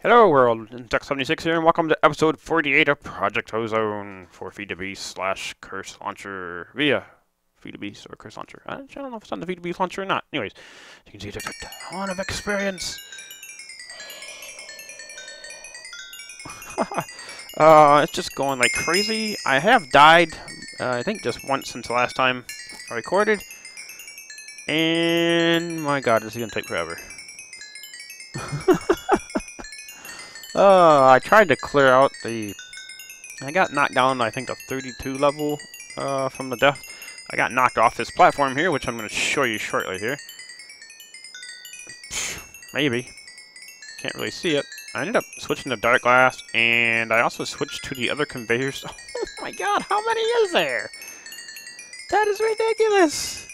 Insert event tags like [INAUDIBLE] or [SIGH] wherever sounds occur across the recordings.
Hello world, Duck76 here, and welcome to episode 48 of Project Ozone for Feed slash Curse Launcher via Feed or Curse Launcher. I don't know if it's on the Feed launcher or not. Anyways, you can see there's a ton of experience. [LAUGHS] uh, it's just going like crazy. I have died, uh, I think just once since the last time I recorded. And my god, this is going to take forever. [LAUGHS] Uh, I tried to clear out the... I got knocked down, I think, to 32 level uh, from the death. I got knocked off this platform here, which I'm going to show you shortly here. [SIGHS] Maybe. Can't really see it. I ended up switching to dark glass, and I also switched to the other conveyors. [LAUGHS] Oh my god, how many is there? That is ridiculous!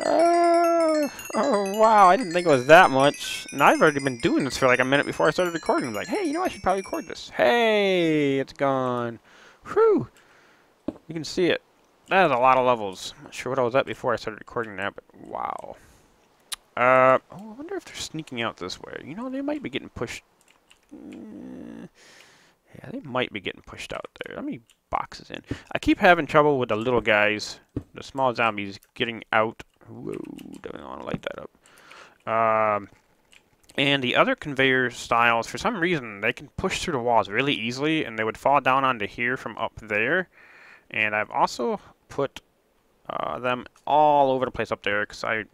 Uh, oh, wow, I didn't think it was that much. And I've already been doing this for like a minute before I started recording. I'm like, hey, you know, I should probably record this. Hey, it's gone. Whew. You can see it. That is a lot of levels. Not sure what I was at before I started recording that, but wow. Uh, oh, I wonder if they're sneaking out this way. You know, they might be getting pushed. Mm, yeah, they might be getting pushed out there. Let me boxes in. I keep having trouble with the little guys, the small zombies, getting out Whoa, definitely want to light that up. Um, and the other conveyor styles, for some reason, they can push through the walls really easily, and they would fall down onto here from up there. And I've also put uh, them all over the place up there, because I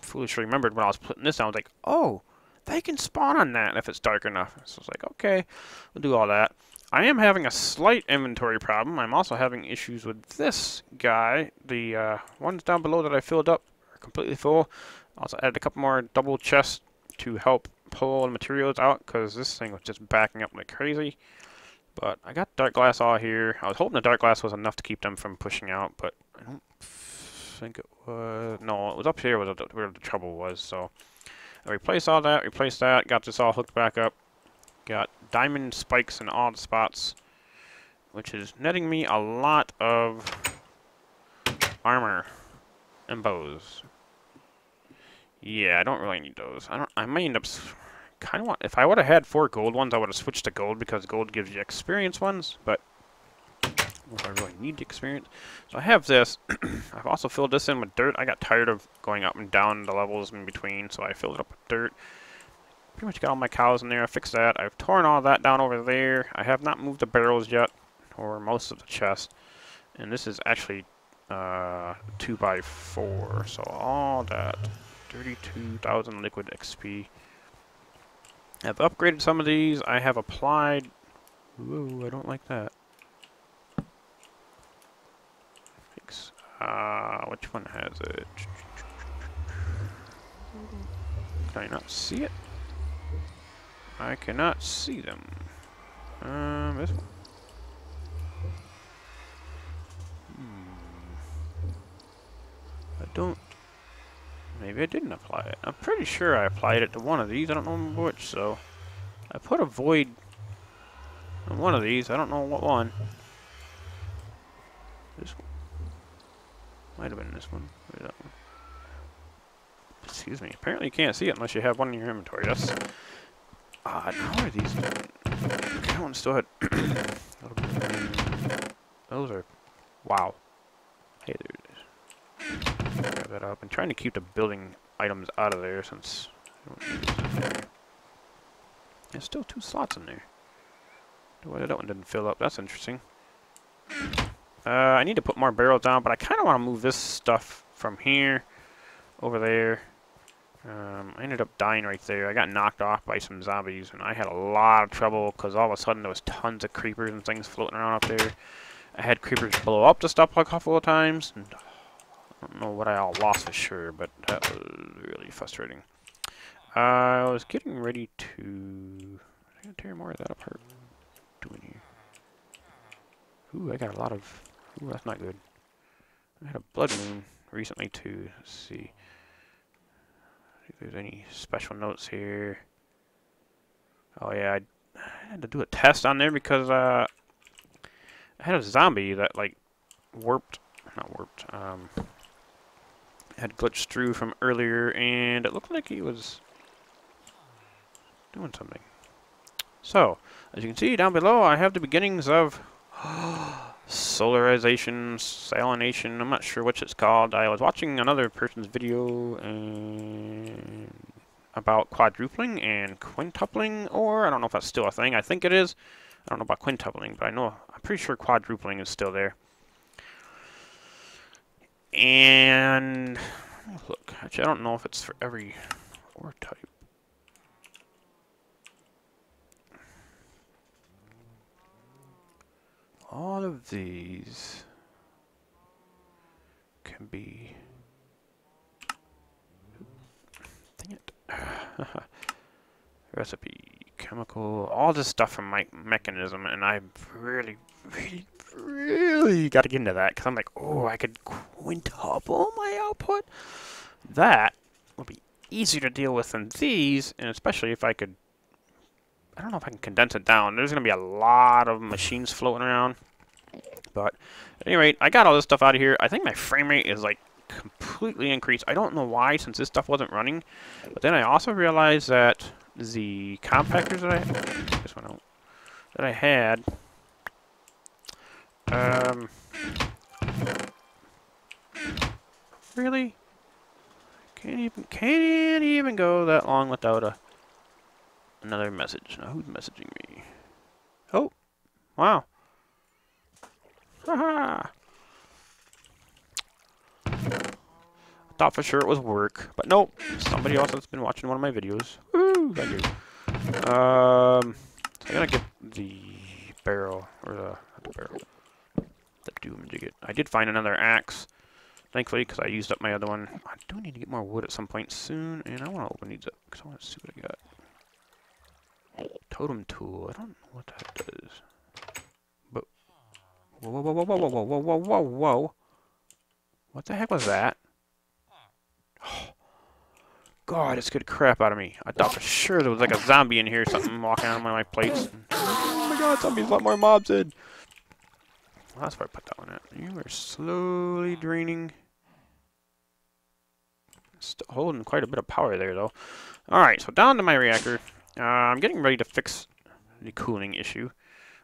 foolishly remembered when I was putting this down, I was like, oh, they can spawn on that if it's dark enough. So I was like, okay, we'll do all that. I am having a slight inventory problem. I'm also having issues with this guy. The uh, ones down below that I filled up are completely full. Also added a couple more double chests to help pull the materials out because this thing was just backing up like crazy. But I got dark glass all here. I was hoping the dark glass was enough to keep them from pushing out, but I don't think it was. No, it was up here where the, where the trouble was. So I replaced all that, replaced that, got this all hooked back up. Got diamond spikes in odd spots, which is netting me a lot of armor and bows. Yeah, I don't really need those. I don't. I may end up kind of want. If I would have had four gold ones, I would have switched to gold because gold gives you experience ones. But I really need the experience, so I have this. [CLEARS THROAT] I've also filled this in with dirt. I got tired of going up and down the levels in between, so I filled it up with dirt pretty much got all my cows in there. I fixed that. I've torn all that down over there. I have not moved the barrels yet, or most of the chest. And this is actually uh, 2 by 4 so all that. 32,000 liquid XP. I've upgraded some of these. I have applied... Ooh, I don't like that. Fix. Uh, which one has it? Can I not see it? I cannot see them. Um, this one. Hmm. I don't... Maybe I didn't apply it. I'm pretty sure I applied it to one of these. I don't know which, so... I put a void on one of these. I don't know what one. This one. Might have been this one. Or that one. Excuse me. Apparently you can't see it unless you have one in your inventory. That's odd. How are these? That one still had. [CLEARS THROAT] Those are. Wow. Hey, there it is. Grab that up. I'm trying to keep the building items out of there since. There's still two slots in there. That one didn't fill up? That's interesting. Uh, I need to put more barrels down, but I kind of want to move this stuff from here over there um, I ended up dying right there. I got knocked off by some zombies, and I had a lot of trouble because all of a sudden there was tons of creepers and things floating around up there. I had creepers blow up the stuff a couple of times, and I don't know what I all lost for sure, but that was really frustrating. Uh, I was getting ready to... I gotta tear more of that apart. Doing here. Ooh, I got a lot of... Ooh, that's not good. I had a blood moon recently too. Let's see there's any special notes here. Oh yeah, I, had to do a test on there because uh, I had a zombie that like warped, not warped, um, had glitched through from earlier, and it looked like he was doing something. So, as you can see down below, I have the beginnings of [GASPS] solarization, salination, I'm not sure which it's called. I was watching another person's video and about quadrupling and quintupling, or I don't know if that's still a thing. I think it is. I don't know about quintupling, but I know, I'm pretty sure quadrupling is still there. And, look, actually I don't know if it's for every ore type. All of these can be dang it. [LAUGHS] Recipe chemical all this stuff from my Mekanism and I really really really got to get into that because I'm like oh I could quintuple my output? That would be easier to deal with than these and especially if I could I don't know if I can condense it down. There's going to be a lot of machines floating around. But at any rate, I got all this stuff out of here. I think my frame rate is like completely increased. I don't know why since this stuff wasn't running. But then I also realized that the compactors that I this one out that I had um really can't even can't even go that long without a Another message. Now, who's messaging me? Oh, wow. Haha. I thought for sure it was work, but nope. Somebody else that's been watching one of my videos. Woo, thank you. Um, so I gotta get the barrel, or the, the barrel, the doom jigget. I did find another axe, thankfully, because I used up my other one. I do need to get more wood at some point soon, and I want to open these up, because I want to see what I got. Totem tool. I don't know what that does. But whoa, whoa, whoa, whoa, whoa, whoa, whoa, whoa, whoa! What the heck was that? Oh, [GASPS] God, it scared crap out of me. I thought for sure there was like a zombie in here or something walking on my, my plates. [GASPS] Oh my God, zombies let more mobs in. Well, that's where I put that one at. You are slowly draining. Still holding quite a bit of power there, though. Alright, so down to my reactor. Uh, I'm getting ready to fix the cooling issue,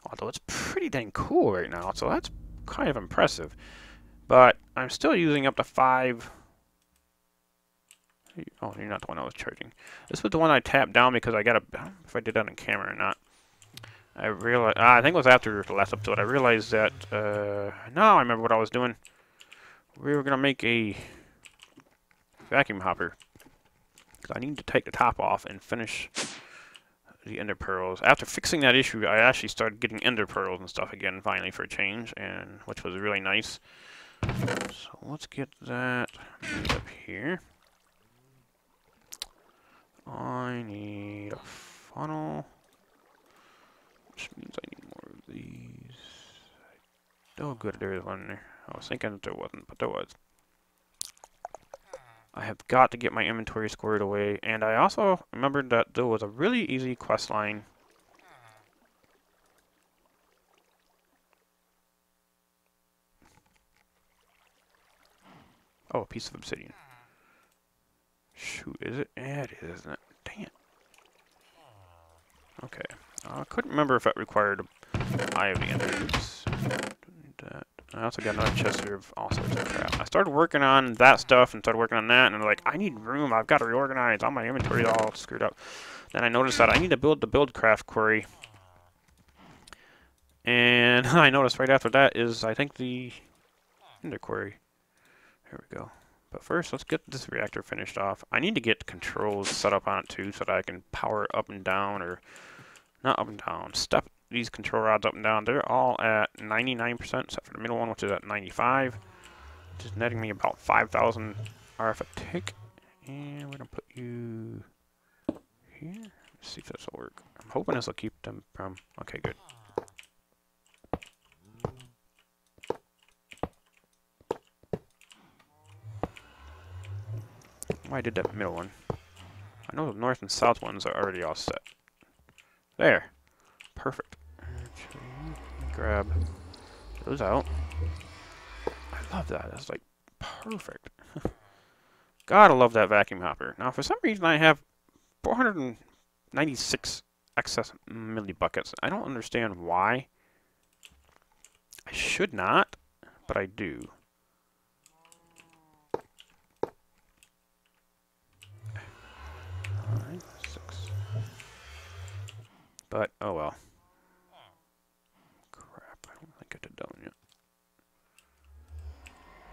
although it's pretty dang cool right now, so that's kind of impressive. But I'm still using up to five. Oh, you're not the one I was charging. This was the one I tapped down because I got a. I if I did that on camera or not. I realized. Ah, I think it was after the last episode. I realized that. Uh, now I remember what I was doing. We were gonna make a vacuum hopper. Because I need to take the top off and finish the ender pearls. After fixing that issue, I actually started getting ender pearls and stuff again, finally, for a change, and which was really nice. So let's get that up here. I need a funnel, which means I need more of these. Oh, good, there is one there. I was thinking that there wasn't, but there was. I have got to get my inventory squared away, and I also remembered that there was a really easy quest line. Oh, a piece of obsidian. Shoot, is it? Yeah, it is, isn't it? Dang it. Okay. I couldn't remember if that required Eye of the Ender. that. I also got another chest here of all sorts of crap. I started working on that stuff and started working on that, and I'm like, I need room. I've got to reorganize. All my inventory is all screwed up. Then I noticed that I need to build the Buildcraft quarry. And [LAUGHS] I noticed right after that is, I think, the Ender quarry. Here we go. But first, let's get this reactor finished off. I need to get controls set up on it too so that I can power it up and down, or not up and down, step these control rods up and down, they're all at 99%, except for the middle one, which is at 95, which is netting me about 5,000 RF a tick. And we're going to put you here. Let's see if this will work. I'm hoping this will keep them from... Okay, good. Why did that middle one. I know the north and south ones are already all set. There. Perfect. Actually, grab those out. I love that. That's like perfect. [LAUGHS] Gotta love that vacuum hopper. Now, for some reason, I have 496 excess milli buckets. I don't understand why. I should not, but I do. But, oh well. Crap, I don't think I did that one yet.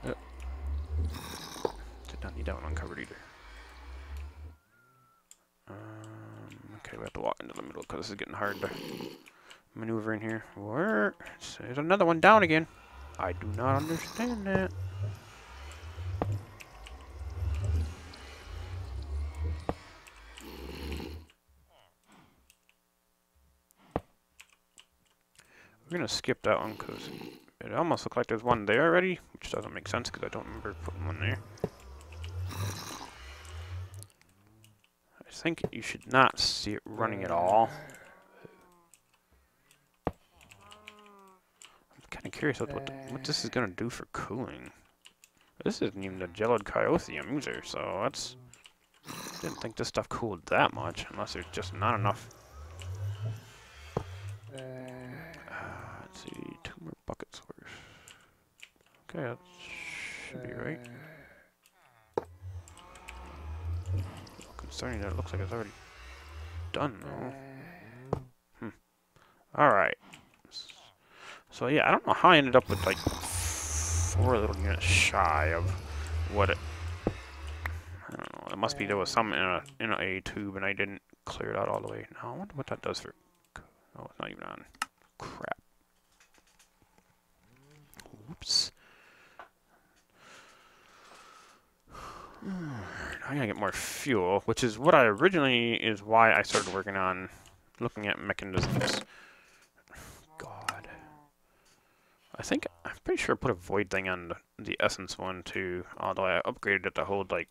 Yep. Did not need one uncovered either. Um, okay, we have to walk into the middle because this is getting hard to maneuver in here. Where? There's another one down again. I do not understand that. We're gonna skip that one because it almost looked like there's one there already, which doesn't make sense because I don't remember putting one there. Think you should not see it running at all. I'm kind of curious what, what, this is gonna do for cooling. This isn't even the gelid cryotheum either, so that's... Didn't think this stuff cooled that much, unless there's just not enough. Uh, let's see, two more buckets worth. Okay, that should be right. Concerning that it looks like it's already done though. Hmm. Alright. So yeah, I don't know how I ended up with like four little units shy of what it I don't know. It must be there was some in a in a tube and I didn't clear it out all the way. Now I wonder what that does for. Oh, it's not even on. Crap. Whoops. [SIGHS] I gotta get more fuel, which is what I originally is why I started working on looking at Mekanisms. God. I think I'm pretty sure I put a void thing on the, essence one too, although I upgraded it to hold like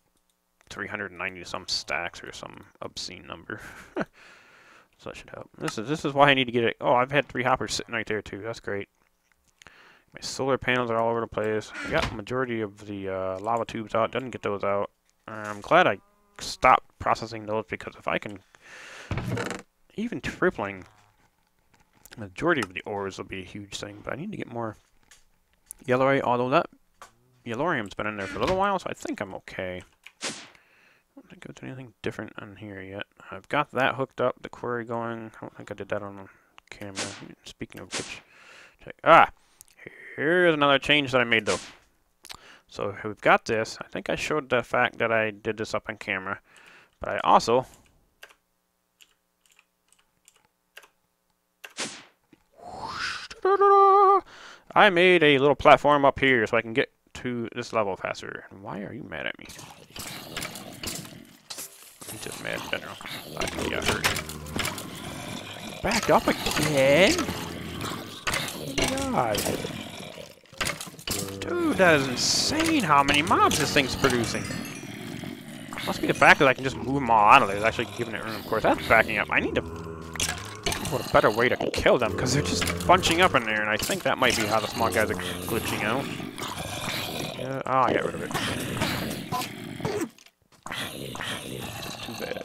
390 some stacks or some obscene number. [LAUGHS] so that should help. This is this is why I need to get it. Oh, I've had three hoppers sitting right there too. That's great. My solar panels are all over the place. I got the majority of the uh, lava tubes out. Didn't get those out. I'm glad I stopped processing those because if I can even tripling the majority of the ores will be a huge thing. But I need to get more yellorite, although that yellorium's been in there for a little while, so I think I'm okay. I don't think there's anything different on here yet. I've got that hooked up, the query going. I don't think I did that on camera. Speaking of which, check. Ah! Here's another change that I made though. So we've got this. I think I showed the fact that I did this up on camera. But I also I made a little platform up here so I can get to this level faster. Why are you mad at me? I'm just mad in general. I think. Back up again? God. Dude, that is insane how many mobs this thing's producing. Must be the fact that I can just move them all out of there. It's actually giving it room. Of course, that's backing up. I need to what a better way to kill them, because they're just bunching up in there, and I think that might be how the small guys are glitching out. Yeah, oh, I got rid of it. Too bad.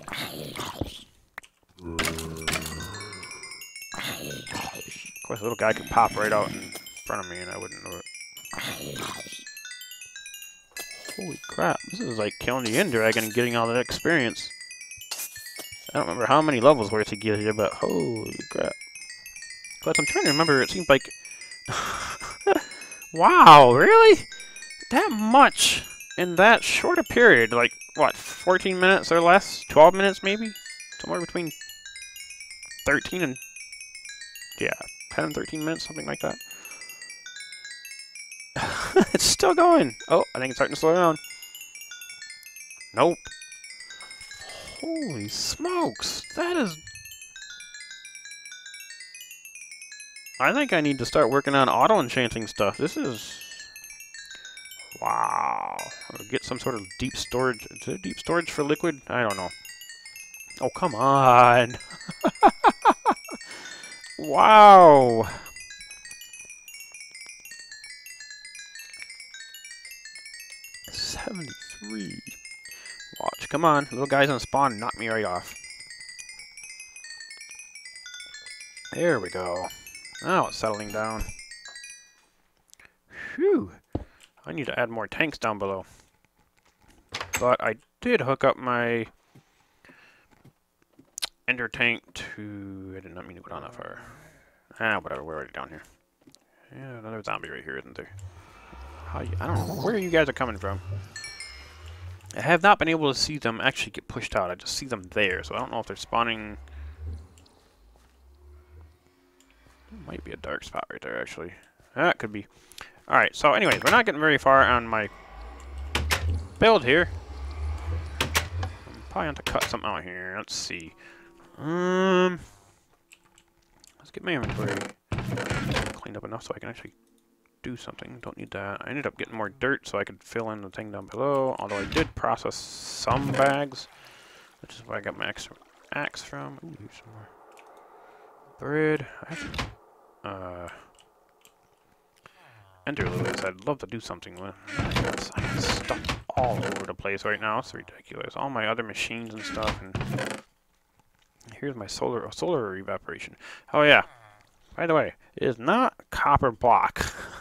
Of course, a little guy could pop right out in front of me, and I wouldn't know. Holy crap, this is like killing the end dragon and getting all that experience. I don't remember how many levels worth to get here, but holy crap. But I'm trying to remember, it seems like... [LAUGHS] wow, really? That much in that short a period, like, what, 14 minutes or less? 12 minutes maybe? Somewhere between 13 and... Yeah, 10, and 13 minutes, something like that. [LAUGHS] it's still going. Oh, I think it's starting to slow down. Nope. Holy smokes. That is... I think I need to start working on auto-enchanting stuff. This is... Wow. Get some sort of deep storage. Is there deep storage for liquid? I don't know. Oh, come on. [LAUGHS] wow. Seventy-three. Watch, come on. Little guy's gonna spawn knock me right off. There we go. Now it's settling down. Phew. I need to add more tanks down below. But I did hook up my ender tank to... I did not mean to go down that far. Ah, whatever. We're already down here. Yeah, another zombie right here, isn't there? How you, I don't know where you guys are coming from. I have not been able to see them actually get pushed out. I just see them there, so I don't know if they're spawning... Might be a dark spot right there, actually. That could be. Alright, so anyways, we're not getting very far on my build here. I'm probably have to cut something out here. Let's see. Um, let's get my inventory cleaned up enough so I can actually do something. Don't need that. I ended up getting more dirt so I could fill in the thing down below, although I did process some bags, which is where I got my extra axe from. Ooh, here's some more bread. I have uh, ender lilies I'd love to do something with. Got, I got stuff all over the place right now. It's ridiculous. All my other machines and stuff. And here's my solar solar evaporation. Oh yeah. By the way, it is not copper block. [LAUGHS]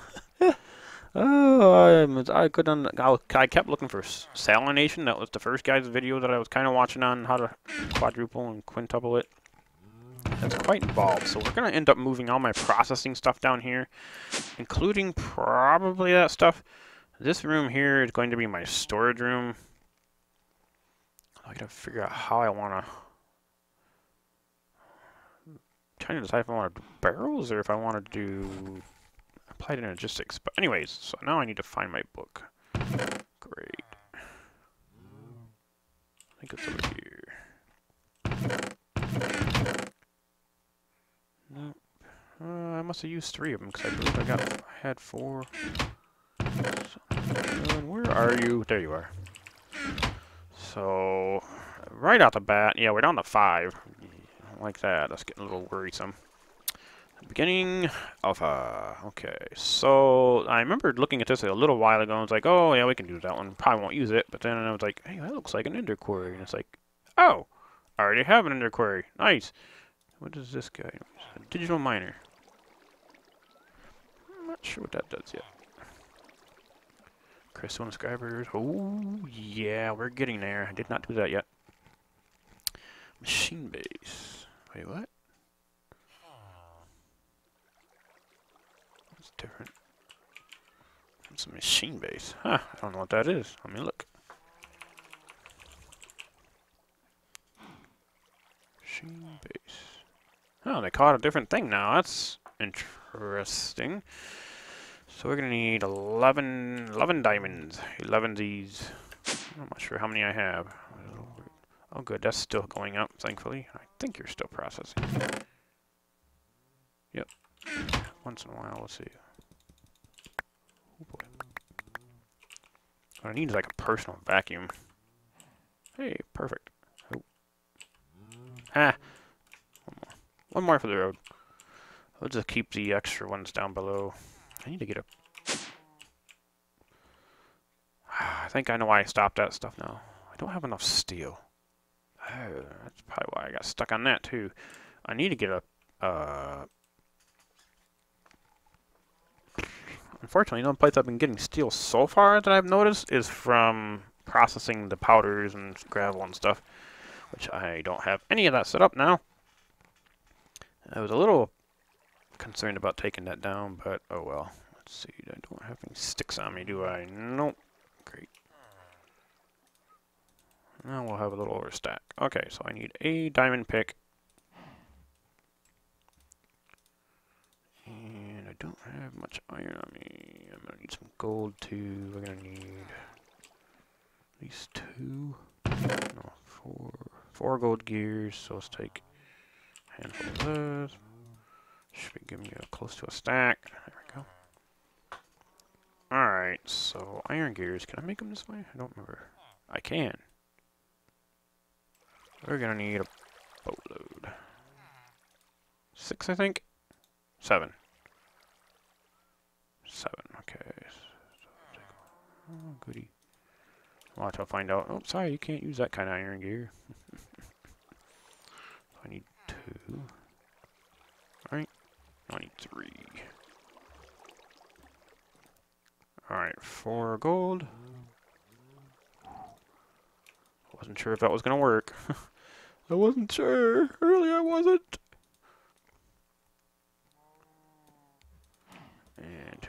oh, I, I couldn't. I kept looking for salination. That was the first guy's video that I was kind of watching on how to quadruple and quintuple it. That's quite involved. So we're going to end up moving all my processing stuff down here, including probably that stuff. This room here is going to be my storage room. I gotta figure out how I want to... trying to decide if I want to do barrels or if I want to do applied energistics. But anyways, so now I need to find my book. Great. I think it's over here. Nope. Uh, I must have used three of them because I I got I had four. So, where are you? There you are. So, right out the bat, yeah, we're down to five. Like that. That's getting a little worrisome. Beginning of uh okay. So I remember looking at this a little while ago. I was like, oh yeah, we can do that one. Probably won't use it. But then I was like, hey, that looks like an ender quarry. And it's like, oh, I already have an ender quarry. Nice. What is this guy? Digital miner. I'm not sure what that does yet. Crystal inscribers. Oh, yeah, we're getting there. I did not do that yet. Machine base. Wait, what? That's different. It's a machine base. Huh, I don't know what that is. Let me look. Machine base. Oh, they caught a different thing now. That's interesting. So we're going to need 11, 11 diamonds. 11 these. I'm not sure how many I have. Oh, good. That's still going up, thankfully. I think you're still processing. Yep. Once in a while, let's see. Oh, boy. What I need is like a personal vacuum. Hey, perfect. Oh. Ah, one more for the road. I'll just keep the extra ones down below. I need to get a... [SIGHS] I think I know why I stopped that stuff now. I don't have enough steel. Oh, that's probably why I got stuck on that too. I need to get a... Uh... Unfortunately, the only place I've been getting steel so far that I've noticed is from processing the powders and gravel and stuff, which I don't have any of that set up now. I was a little concerned about taking that down, but oh well. Let's see, I don't have any sticks on me, do I? Nope. Great. Now we'll have a little overstack. Okay, so I need a diamond pick. And I don't have much iron on me. I'm gonna need some gold too. We're gonna need at least two, no, four, four gold gears. So let's take a handful of those. Should be giving a, close to a stack. There we go. Alright, so iron gears. Can I make them this way? I don't remember. I can. We're gonna need a boatload. Six, I think? Seven. Seven, okay. Oh, goody. Watch, I'll find out. Oh, sorry, you can't use that kind of iron gear. [LAUGHS] I need two. Alright. I need three. Alright, four gold. I wasn't sure if that was going to work. [LAUGHS] I wasn't sure. Really, I wasn't.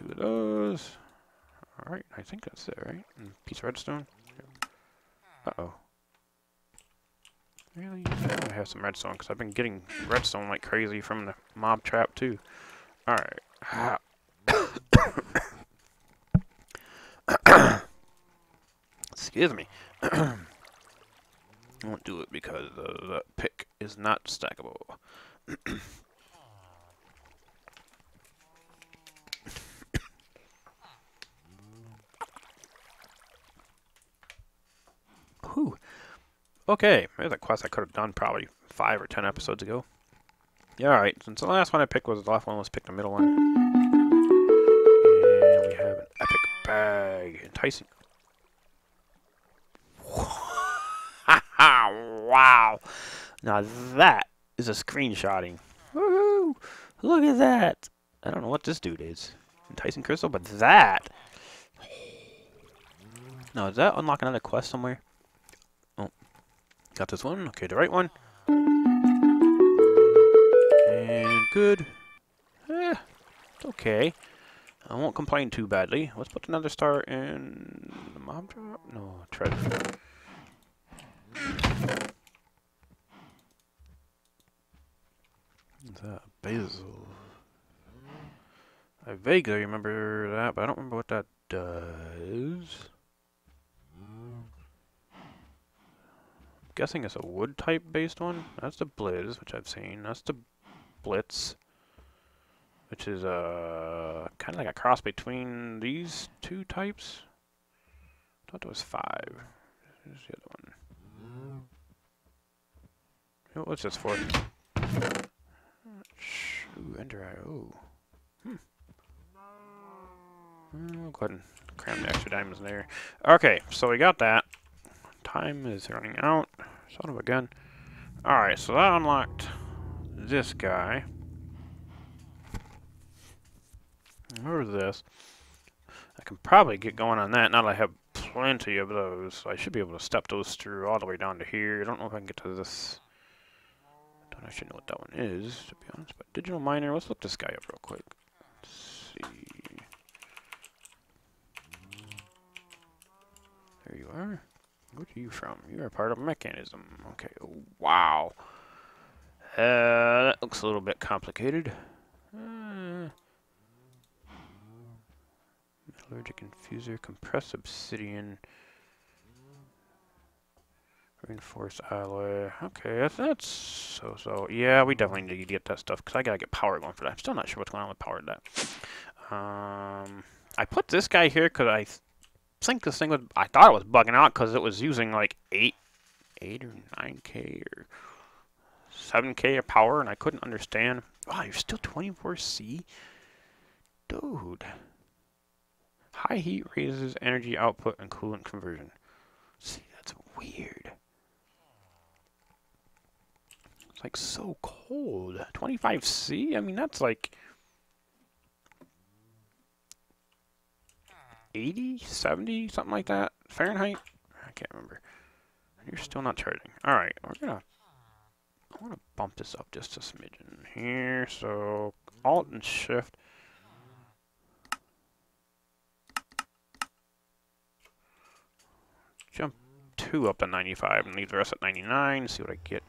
Two of those. Alright, I think that's it, right? And piece of redstone. Uh-oh. Really? I have some redstone, because I've been getting redstone like crazy from the mob trap, too. Alright. [COUGHS] Excuse me. [COUGHS] Won't do it because uh, the pick is not stackable. [COUGHS] Whew. Okay, there's a quest I could have done probably five or ten episodes ago. Yeah, alright, since the last one I picked was the last one, let's pick the middle one. And we have an epic bag. Enticing. [LAUGHS] wow. Now that is a screenshotting. Woohoo! Look at that. I don't know what this dude is. Enticing crystal, but that. Now, is that unlock another quest somewhere? Got this one. Okay, the right one. And good. Eh, it's okay. I won't complain too badly. Let's put another star in the mob drop. No, treasure. What's that? Basalz. I vaguely remember that, but I don't remember what that does. Guessing it's a wood type based one. That's the Blizz, which I've seen. That's the Blitz, which is uh, kind of like a cross between these two types. I thought there was five. Here's the other one. Oh, what's this for? Ooh, Ender Eye. Oh. Hmm. I'll go ahead and cram the extra diamonds in there. Okay, so we got that. Time is running out. Son of a gun. Alright, so that unlocked this guy. Where's this? I can probably get going on that now that I have plenty of those. I should be able to step those through all the way down to here. I don't know if I can get to this. I don't actually know what that one is, to be honest. But digital miner, let's look this guy up real quick. Let's see. There you are. Where are you from? You're a part of Mekanism. Okay, wow. Uh, that looks a little bit complicated. Uh, metallurgic infuser, compressed obsidian, reinforced alloy. Okay, that's, that's so-so. Yeah, we definitely need to get that stuff, because I gotta get power going for that. I'm still not sure what's going on with power that. Um, I put this guy here because I think this thing was, I thought it was bugging out because it was using like 8, 8 or 9k or 7k of power and I couldn't understand. Wow, you're still 24C? Dude. High heat raises energy output and coolant conversion. See, that's weird. It's like so cold. 25C? I mean, that's like 80, 70, something like that. Fahrenheit? I can't remember. You're still not charging. Alright, we're gonna... I want to bump this up just a smidgen here. So, Alt and Shift. Jump 2 up to 95 and leave the rest at 99. See what I get.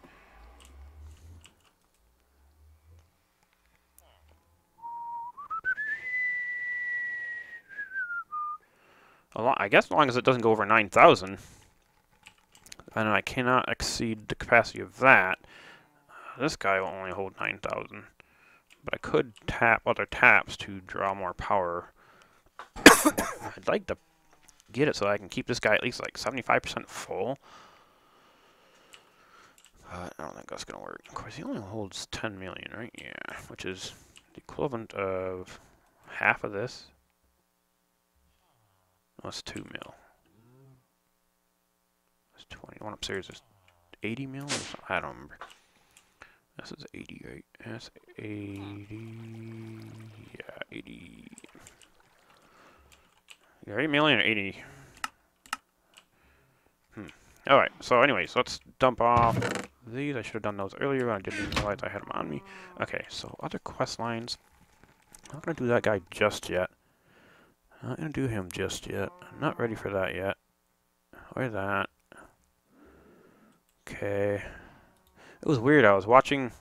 I guess as long as it doesn't go over 9,000. And I cannot exceed the capacity of that. Uh, this guy will only hold 9,000. But I could tap other taps to draw more power. [COUGHS] I'd like to get it so I can keep this guy at least like 75% full. But I don't think that's going to work. Of course, he only holds 10 million, right? Yeah, which is the equivalent of half of this. That's 2 mil. That's 20. One upstairs is 80 mil. I don't remember. This is 88. That's 80. Yeah, 80. Yeah, 8 million or 80? Hmm. Alright, so anyways, let's dump off these. I should have done those earlier, but I didn't realize I had them on me. Okay, so other quest lines. I'm not going to do that guy just yet. I'm not going to do him just yet. I'm not ready for that yet. Or that. Okay. It was weird. I was watching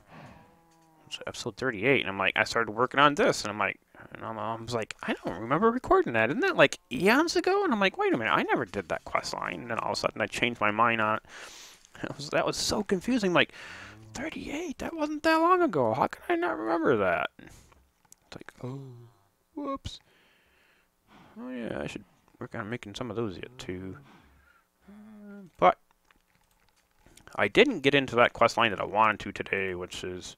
episode 38, and I'm like, I started working on this, and I'm like, and I'm, I was like, I don't remember recording that. Isn't that like eons ago? And I'm like, wait a minute, I never did that quest line. And then all of a sudden, I changed my mind on it. [LAUGHS] That was, that was so confusing. Like, 38, that wasn't that long ago. How can I not remember that? It's like, oh, whoops. Oh yeah, I should work on making some of those yet too. but I didn't get into that quest line that I wanted to today, which is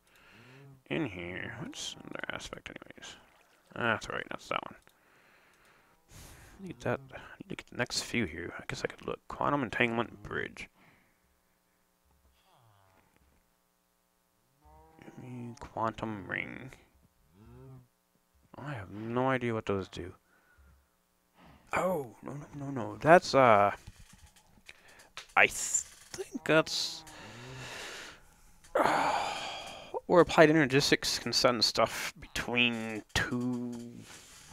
in here. What's another aspect, anyways? Ah, that's right, that's that one. Need that. I need to get the next few here. I guess I could look. Quantum entanglement bridge. Quantum ring. I have no idea what those do. Oh no no no no! That's uh. I think that's. [SIGHS] Or applied energistics can send stuff between two.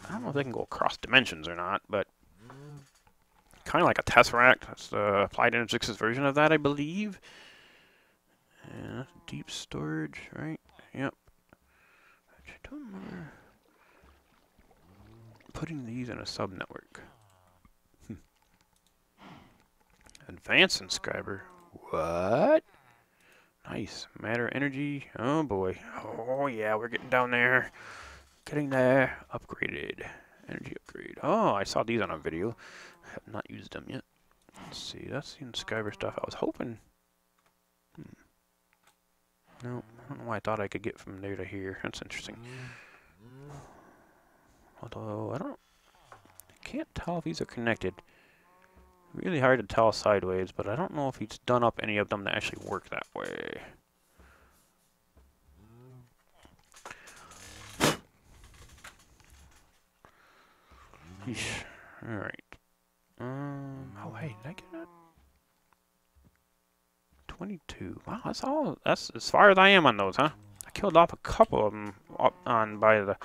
I don't know if they can go across dimensions or not, but kind of like a tesseract. That's the applied energistics version of that, I believe. Yeah, deep storage, right? Yep. I don't remember putting these in a subnetwork. Hmm. Advanced inscriber. What? Nice. Matter energy. Oh boy. Oh yeah, we're getting down there. Getting there. Upgraded. Energy upgrade. Oh, I saw these on a video. Have not used them yet. Let's see. That's the inscriber stuff. I was hoping. Hmm. No, I don't know why I thought I could get from there to here. That's interesting. Although, I don't... I can't tell if these are connected. Really hard to tell sideways, but I don't know if he's done up any of them to actually work that way. Yeesh. Alright. Um, oh hey, did I get that? 22. Wow, that's all, that's as far as I am on those, huh? I killed off a couple of them up on by the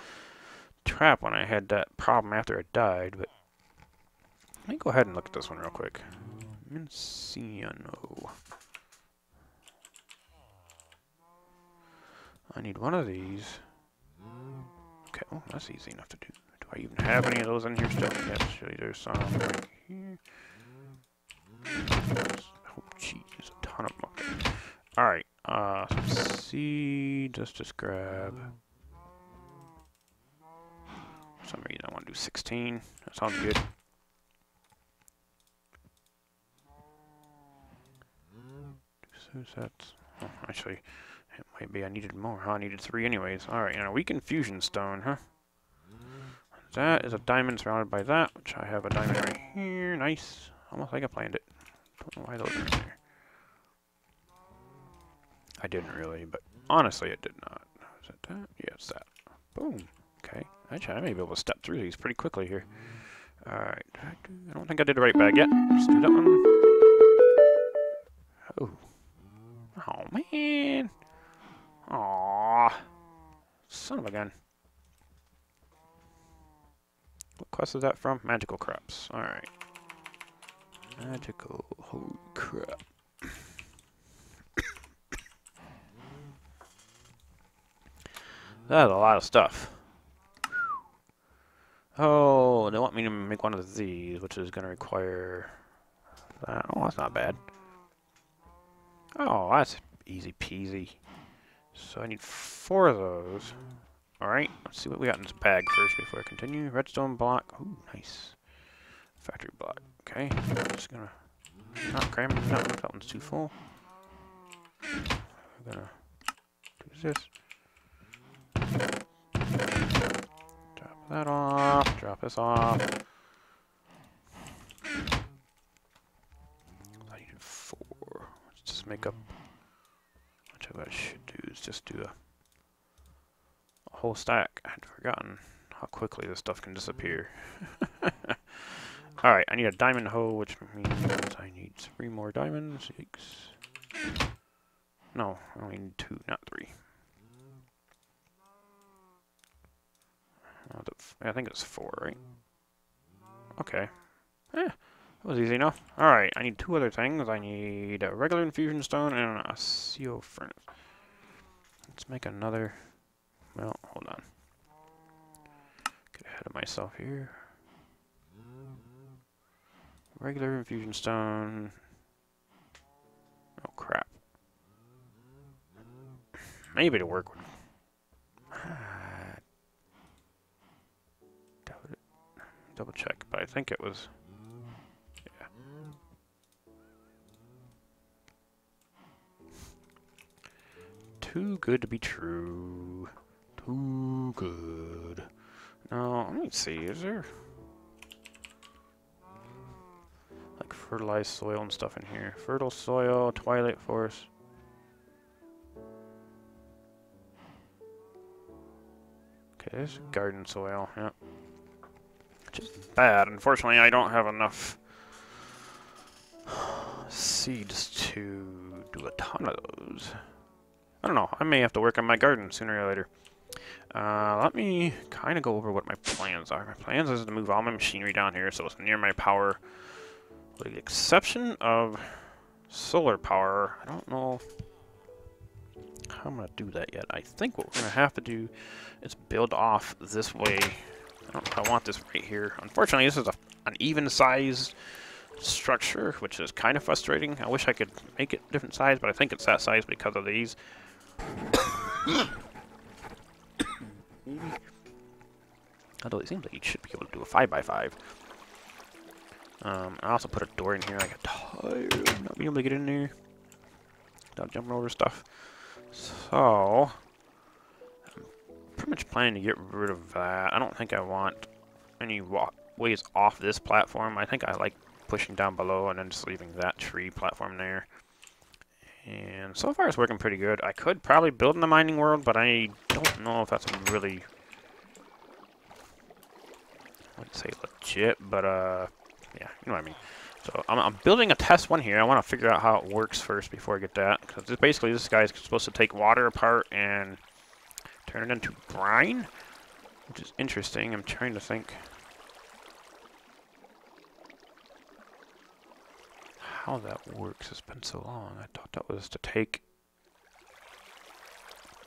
trap when I had that problem after I died, but let me go ahead and look at this one real quick. Menciano. I need one of these. Okay, well, that's easy enough to do. Do I even have any of those in here still? Yes, actually, there's some right here. Oh, jeez, a ton of them. Alright, uh, seed, let's just grab... For some reason I want to do 16. That sounds good. that? Oh, actually, it might be I needed more, huh? I needed three anyways. Alright, now weakened fusion stone, huh? That is a diamond surrounded by that, which I have a diamond right here. Nice. Almost like I planned it. Don't know why those are there. I didn't really, but honestly it did not. Is that that? Yeah, it's that. Boom. Okay. Actually, I may be able to step through these pretty quickly here. Alright. I don't think I did the right bag yet. Let's do that one. Oh. Oh, man. Aw. Son of a gun. What quest is that from? Magical crops. Alright. Magical. Holy crap. [COUGHS] That's a lot of stuff. Oh, they want me to make one of these, which is going to require that. Oh, that's not bad. Oh, that's easy peasy. So I need four of those. Alright, let's see what we got in this bag first before I continue. Redstone block. Ooh, nice. Factory block. Okay, I'm just gonna not cram. No, that one's too full. We're gonna do this. That off. Drop this off. I needed four. Let's just make up. Which I should do is just do a, a whole stack. I had forgotten how quickly this stuff can disappear. [LAUGHS] Alright, I need a diamond hoe, which means I need three more diamonds. No, I only need two, not three. I think it's four, right? Okay. Eh, that was easy enough. Alright, I need two other things. I need a regular infusion stone and a CO furnace. Let's make another... Well, hold on. Get ahead of myself here. Regular infusion stone. Oh, crap. Maybe to work Double check, but I think it was... Yeah. Too good to be true. Too good. No, let me see, is there... Like fertilized soil and stuff in here. Fertile soil, twilight forest. Okay, there's garden soil, yep. Bad. Unfortunately, I don't have enough seeds to do a ton of those. I don't know. I may have to work on my garden sooner or later. Uh, let me kind of go over what my plans are. My plans is to move all my machinery down here so it's near my power. With the exception of solar power, I don't know how I'm going to do that yet. I think what we're going to have to do is build off this way. I, want this right here. Unfortunately, this is a, an even size structure, which is kind of frustrating. I wish I could make it different size, but I think it's that size because of these. [COUGHS] Although it seems like you should be able to do a 5x5. Um, I also put a door in here. I got tired of not being able to get in there without jumping over stuff. So, pretty much planning to get rid of that. I don't think I want any ways off this platform. I think I like pushing down below and then just leaving that tree platform there. And so far it's working pretty good. I could probably build in the mining world, but I don't know if that's really, I wouldn't say legit, but uh, yeah, you know what I mean. So I'm, I'm, building a test one here. I want to figure out how it works first before I get that. Because basically this guy's supposed to take water apart and turn it into brine, which is interesting. I'm trying to think how that works. It's been so long. I thought that was to take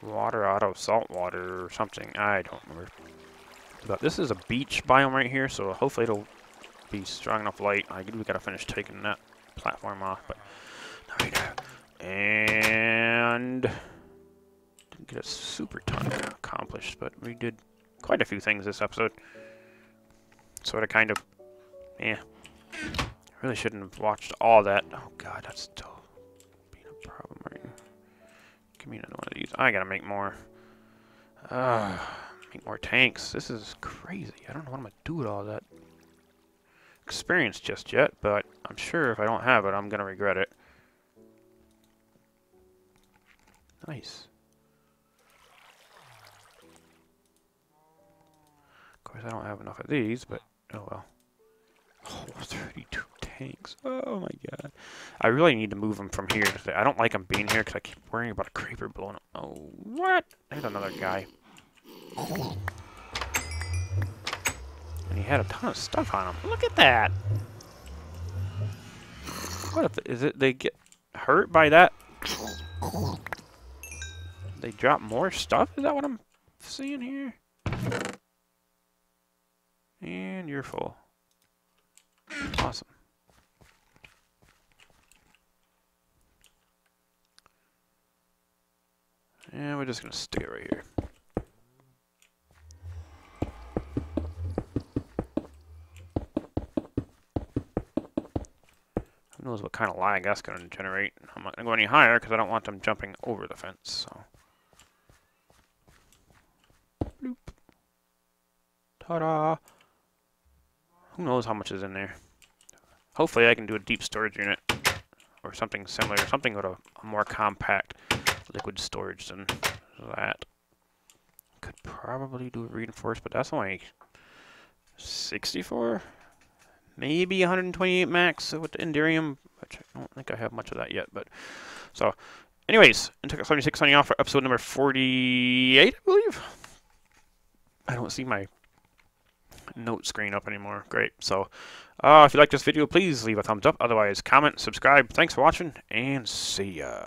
water out of salt water or something. I don't remember. But this is a beach biome right here, so hopefully it'll be strong enough light. I we gotta finish taking that platform off, but. And get a super ton accomplished, but we did quite a few things this episode. Sort of, kind of, yeah. Really shouldn't have watched all that. Oh god, that's still being a problem right now. Give me another one of these. I gotta make more. Uh, make more tanks. This is crazy. I don't know what I'm gonna do with all that experience just yet, but I'm sure if I don't have it, I'm to regret it. Nice. Course, I don't have enough of these, but oh well. Oh, [LAUGHS] 32 tanks. Oh my god. I really need to move them from here. I don't like them being here because I keep worrying about a creeper blowing up. Oh, what? There's another guy. And he had a ton of stuff on him. Look at that. What if, is it they get hurt by that? They drop more stuff? Is that what I'm seeing here? And you're full. Awesome. And we're just going to stick it right here. Who knows what kind of lag that's going to generate. I'm not going to go any higher because I don't want them jumping over the fence. So. Ta-da! Who knows how much is in there. Hopefully I can do a deep storage unit or something similar, something with a, a more compact liquid storage than that. Could probably do a reinforced, but that's only 64 maybe 128 max with the Enderium, which I don't think I have much of that yet. But so, anyways, Intelic 76 signing off for episode number 48, I believe. I don't see my note screen up anymore. Great. So, uh, if you like this video, please leave a thumbs up. Otherwise, comment, subscribe. Thanks for watching, and see ya.